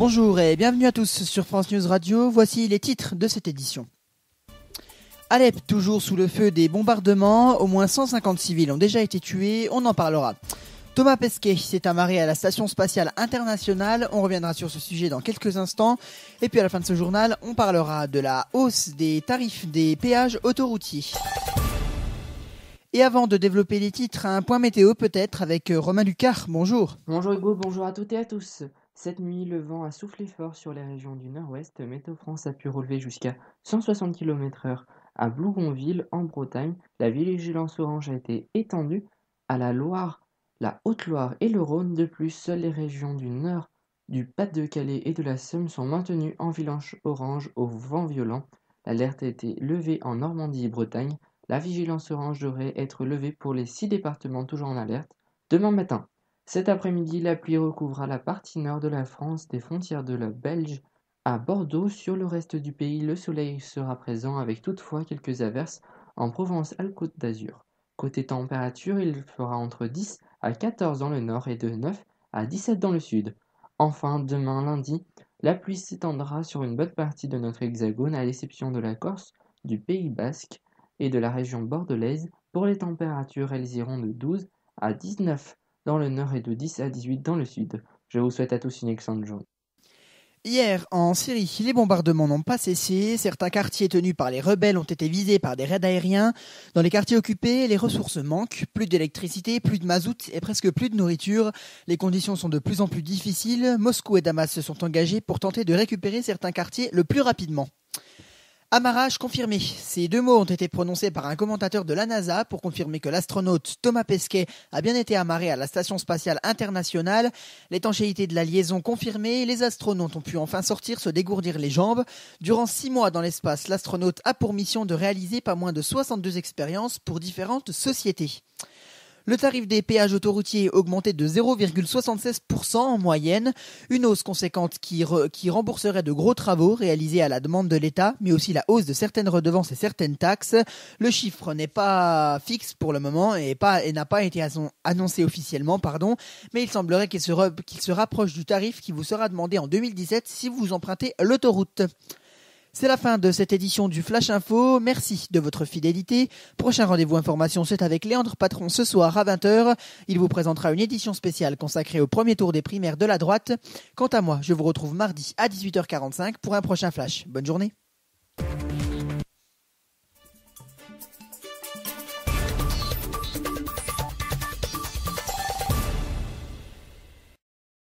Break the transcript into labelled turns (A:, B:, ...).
A: Bonjour et bienvenue à tous sur France News Radio. Voici les titres de cette édition. Alep, toujours sous le feu des bombardements, au moins 150 civils ont déjà été tués, on en parlera. Thomas Pesquet s'est amarré à la Station spatiale internationale, on reviendra sur ce sujet dans quelques instants. Et puis à la fin de ce journal, on parlera de la hausse des tarifs des péages autoroutiers. Et avant de développer les titres, un point météo peut-être avec Romain Lucas. Bonjour.
B: Bonjour Hugo, bonjour à toutes et à tous. Cette nuit, le vent a soufflé fort sur les régions du nord-ouest. Météo France a pu relever jusqu'à 160 km/h à Blougonville, en Bretagne. La vigilance orange a été étendue à la Loire, la Haute-Loire et le Rhône. De plus, seules les régions du nord, du Pas-de-Calais et de la Somme sont maintenues en vigilance orange au vent violent. L'alerte a été levée en Normandie et Bretagne. La vigilance orange devrait être levée pour les six départements toujours en alerte demain matin. Cet après-midi, la pluie recouvrira la partie nord de la France des frontières de la Belge à Bordeaux. Sur le reste du pays, le soleil sera présent avec toutefois quelques averses en Provence-Alpes-Côte d'Azur. Côté température, il fera entre 10 à 14 dans le nord et de 9 à 17 dans le sud. Enfin, demain lundi, la pluie s'étendra sur une bonne partie de notre hexagone à l'exception de la Corse, du Pays basque et de la région bordelaise. Pour les températures, elles iront de 12 à 19 dans le nord et de 10 à 18 dans le sud. Je vous souhaite à tous une excellente journée.
A: Hier, en Syrie, les bombardements n'ont pas cessé. Certains quartiers tenus par les rebelles ont été visés par des raids aériens. Dans les quartiers occupés, les ressources manquent. Plus d'électricité, plus de mazout et presque plus de nourriture. Les conditions sont de plus en plus difficiles. Moscou et Damas se sont engagés pour tenter de récupérer certains quartiers le plus rapidement. Amarrage confirmé. Ces deux mots ont été prononcés par un commentateur de la NASA pour confirmer que l'astronaute Thomas Pesquet a bien été amarré à la Station spatiale internationale. L'étanchéité de la liaison confirmée, les astronautes ont pu enfin sortir, se dégourdir les jambes. Durant six mois dans l'espace, l'astronaute a pour mission de réaliser pas moins de 62 expériences pour différentes sociétés. Le tarif des péages autoroutiers augmenté de 0,76% en moyenne, une hausse conséquente qui, qui, rembourserait de gros travaux réalisés à la demande de l'État, mais aussi la hausse de certaines redevances et certaines taxes. Le chiffre n'est pas fixe pour le moment et, n'a pas été annoncé officiellement, pardon, mais il semblerait qu'il se, qu'il se rapproche du tarif qui vous sera demandé en 2017 si vous empruntez l'autoroute. C'est la fin de cette édition du Flash Info. Merci de votre fidélité. Prochain rendez-vous information, c'est avec Léandre Patron ce soir à 20h. Il vous présentera une édition spéciale consacrée au premier tour des primaires de la droite. Quant à moi, je vous retrouve mardi à 18h45 pour un prochain Flash. Bonne journée.